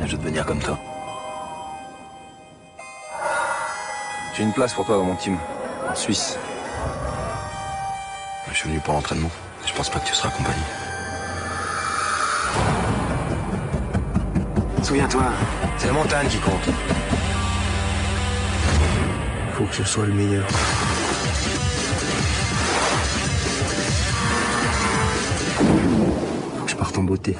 Je veux devenir comme toi. J'ai une place pour toi dans mon team, en Suisse. Je suis venu pour l'entraînement. Je pense pas que tu seras accompagné. Souviens-toi, C'est la montagne qui compte. faut que je sois le meilleur. Faut que je parte en beauté.